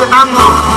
aceptando